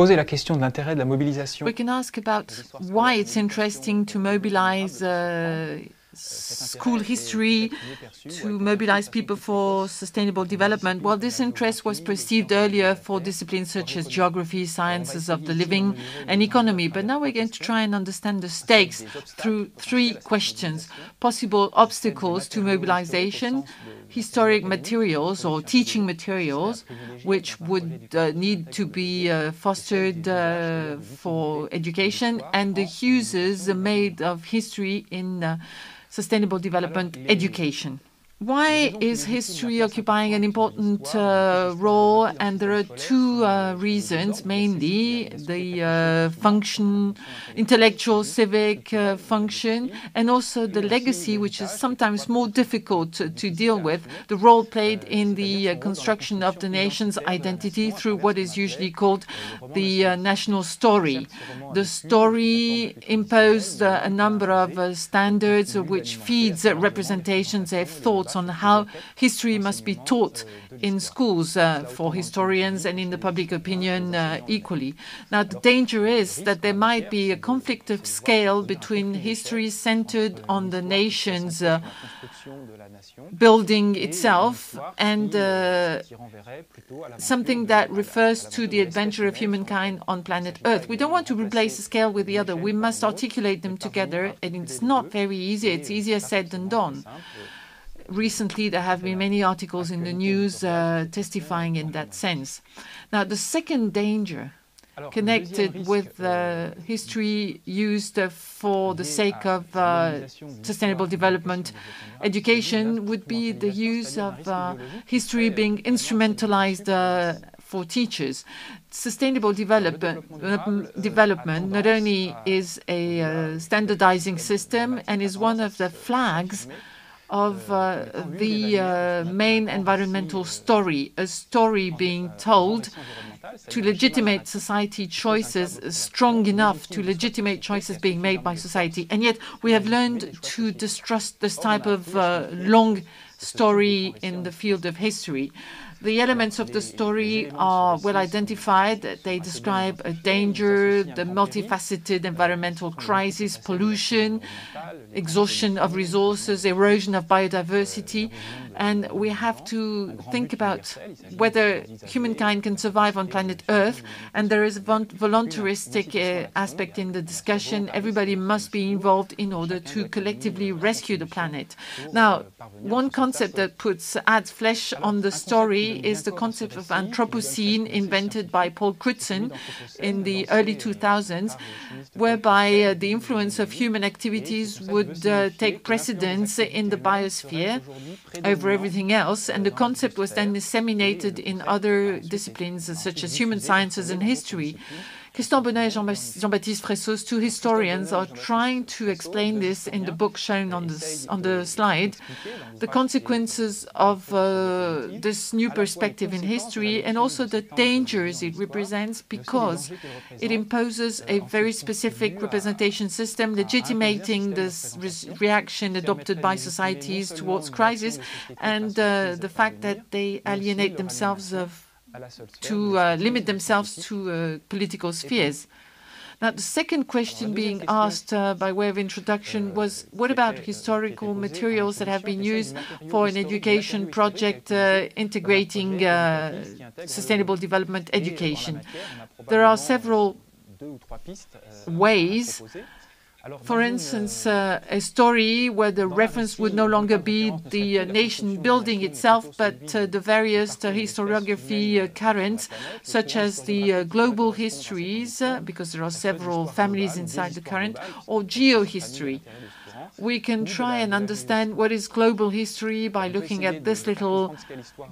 poser la question de l'intérêt de la mobilisation. We can ask about why it's interesting to mobilize uh, school history to mobilize people for sustainable development. Well, this interest was perceived earlier for disciplines such as geography, sciences of the living, and economy. But now we're going to try and understand the stakes through three questions possible obstacles to mobilization, historic materials or teaching materials, which would uh, need to be uh, fostered uh, for education, and the uses made of history in uh, sustainable development education. Why is history occupying an important uh, role? And there are two uh, reasons mainly the uh, function, intellectual, civic uh, function, and also the legacy, which is sometimes more difficult to, to deal with, the role played in the uh, construction of the nation's identity through what is usually called the uh, national story. The story imposed a number of standards which feeds representations of thoughts on how history must be taught in schools uh, for historians and in the public opinion uh, equally. Now, the danger is that there might be a conflict of scale between history centered on the nation's uh, building itself and uh, something that refers to the adventure of humankind on planet Earth. We don't want to replace a scale with the other. We must articulate them together, and it's not very easy. It's easier said than done recently there have been many articles in the news uh, testifying in that sense. Now, the second danger connected with the history used uh, for the sake of uh, sustainable development education would be the use of uh, history being instrumentalized uh, for teachers. Sustainable development, development not only is a uh, standardizing system and is one of the flags of uh, the uh, main environmental story, a story being told to legitimate society choices strong enough to legitimate choices being made by society. And yet we have learned to distrust this type of uh, long story in the field of history. The elements of the story are well identified. They describe a danger, the multifaceted environmental crisis, pollution, exhaustion of resources, erosion of biodiversity. And we have to think about whether humankind can survive on planet Earth. And there is a voluntaristic uh, aspect in the discussion. Everybody must be involved in order to collectively rescue the planet. Now, one concept that puts adds flesh on the story is the concept of Anthropocene invented by Paul Crutzen in the early 2000s, whereby uh, the influence of human activities would uh, take precedence in the biosphere over everything else. And the concept was then disseminated in other disciplines such as human sciences and history. Christian Bonneuil and Jean-Baptiste Fressoz, two historians, are trying to explain this in the book shown on the, on the slide, the consequences of uh, this new perspective in history and also the dangers it represents because it imposes a very specific representation system legitimating this re reaction adopted by societies towards crisis and uh, the fact that they alienate themselves of to uh, limit themselves to uh, political spheres. Now, the second question being asked uh, by way of introduction was, what about historical materials that have been used for an education project uh, integrating uh, sustainable development education? There are several ways for instance, uh, a story where the reference would no longer be the uh, nation building itself, but uh, the various uh, historiography uh, currents, such as the uh, global histories, because there are several families inside the current, or geohistory. We can try and understand what is global history by looking at this little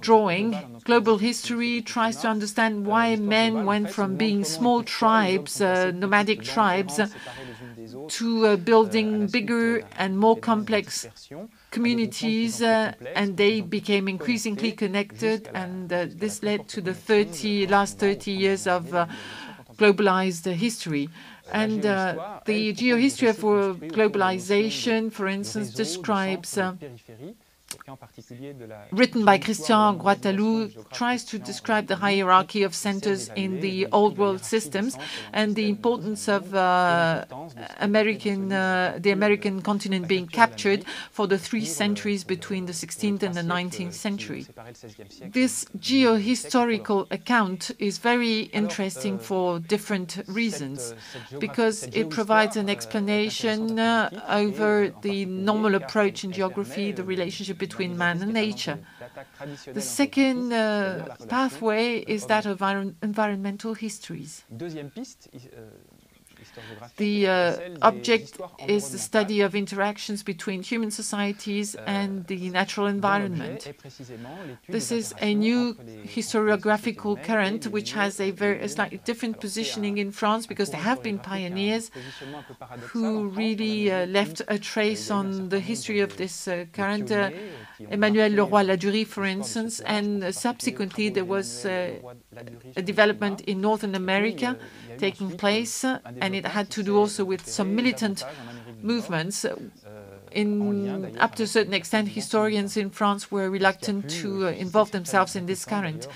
drawing. Global history tries to understand why men went from being small tribes, nomadic tribes, to uh, building bigger and more complex communities, uh, and they became increasingly connected, and uh, this led to the 30, last 30 years of uh, globalized history. And uh, the geohistory for globalization, for instance, describes uh, written by Christian Grataloup, tries to describe the hierarchy of centers in the old world systems and the importance of uh, American, uh, the American continent being captured for the three centuries between the 16th and the 19th century. This geohistorical account is very interesting for different reasons because it provides an explanation uh, over the normal approach in geography, the relationship between man and nature. The second uh, pathway is that of environmental histories. The uh, object is the study of interactions between human societies and the natural environment. This is a new historiographical current which has a very a slightly different positioning in France because there have been pioneers who really uh, left a trace on the history of this uh, current. Uh, Emmanuel Le Roy Ladurie, for instance, and subsequently there was uh, development in Northern America taking place, and it had to do also with some militant movements. In, up to a certain extent, historians in France were reluctant to uh, involve themselves in this current.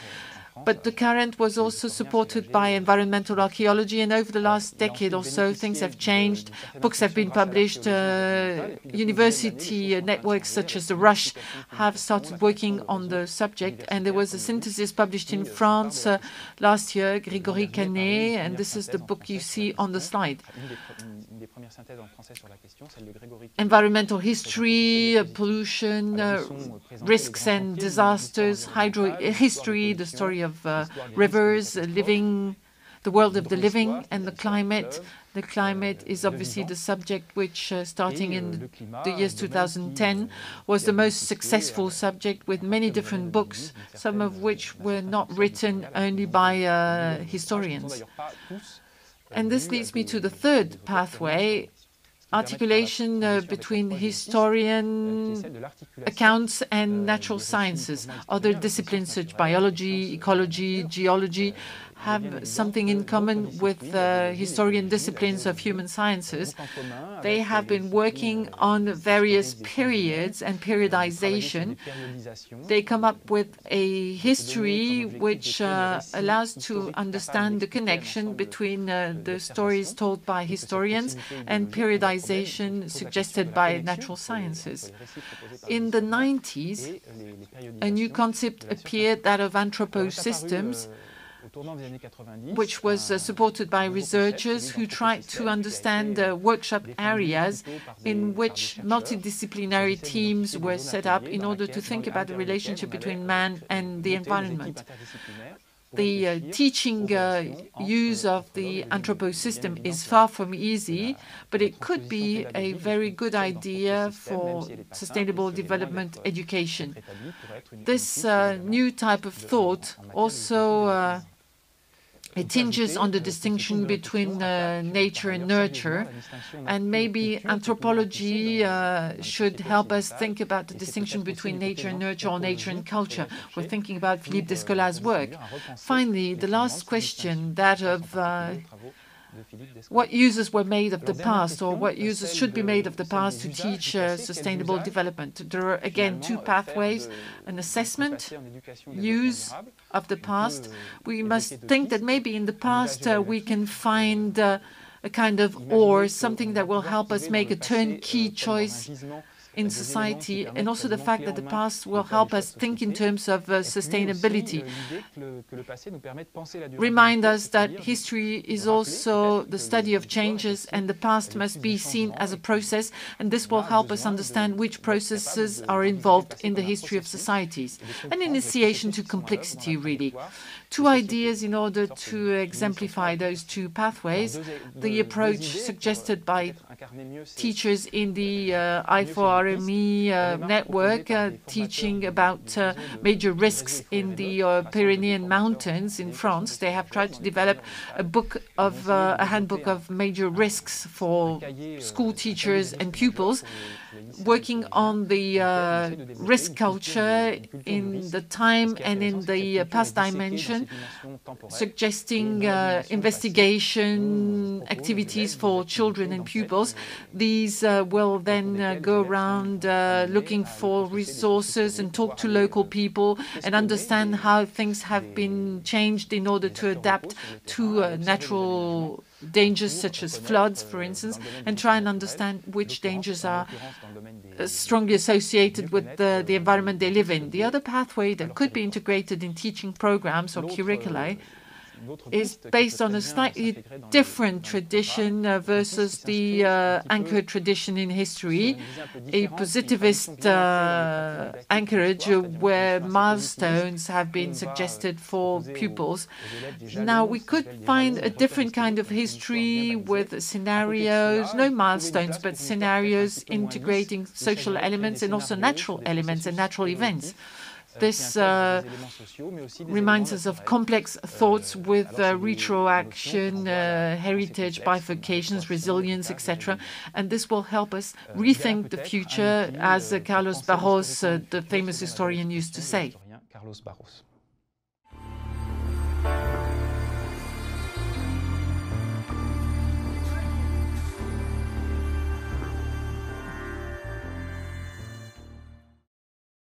But the current was also supported by environmental archaeology, and over the last decade or so, things have changed. Books have been published. Uh, university networks such as the RUCHE have started working on the subject, and there was a synthesis published in France uh, last year, Grégory Quenet, and this is the book you see on the slide. Environmental history, uh, pollution, uh, risks and disasters, hydro history, the story of uh, rivers, uh, living, the world of the living and the climate. The climate is obviously the subject which, uh, starting in the years 2010, was the most successful subject with many different books, some of which were not written only by uh, historians. And this leads me to the third pathway, articulation uh, between historian accounts and natural sciences. Other disciplines such biology, ecology, geology have something in common with the historian disciplines of human sciences. They have been working on various periods and periodization. They come up with a history which uh, allows to understand the connection between uh, the stories told by historians and periodization suggested by natural sciences. In the 90s, a new concept appeared, that of anthroposystems, which was uh, supported by researchers who tried to understand the workshop areas in which multidisciplinary teams were set up in order to think about the relationship between man and the environment the uh, teaching uh, use of the anthroposystem is far from easy, but it could be a very good idea for sustainable development education. This uh, new type of thought also uh, it tinges on the distinction between uh, nature and nurture. And maybe anthropology uh, should help us think about the distinction between nature and nurture or nature and culture. We're thinking about Philippe Descola's work. Finally, the last question, that of uh, what uses were made of the past or what uses should be made of the past to teach uh, sustainable development. There are, again, two pathways, an assessment, use of the past. We must think that maybe in the past uh, we can find uh, a kind of or something that will help us make a turnkey choice in society, and also the fact that the past will help us think in terms of uh, sustainability. Remind us that history is also the study of changes, and the past must be seen as a process, and this will help us understand which processes are involved in the history of societies. An initiation to complexity, really two ideas in order to exemplify those two pathways. The approach suggested by teachers in the uh, I4RME uh, network, uh, teaching about uh, major risks in the uh, Pyrenean mountains in France. They have tried to develop a book of uh, a handbook of major risks for school teachers and pupils. Working on the uh, risk culture in the time and in the uh, past dimension, suggesting uh, investigation activities for children and pupils. These uh, will then uh, go around uh, looking for resources and talk to local people and understand how things have been changed in order to adapt to natural dangers such as floods, for instance, and try and understand which dangers are uh, strongly associated with the, the environment they live in. The other pathway that could be integrated in teaching programs or curricula is based on a slightly different tradition uh, versus the uh, anchored tradition in history, a positivist uh, anchorage where milestones have been suggested for pupils. Now, we could find a different kind of history with scenarios, no milestones, but scenarios integrating social elements and also natural elements and natural events. This uh, reminds us of complex thoughts with uh, retroaction, uh, heritage, bifurcations, resilience, etc. And this will help us rethink the future, as Carlos Barros, the famous historian, used to say.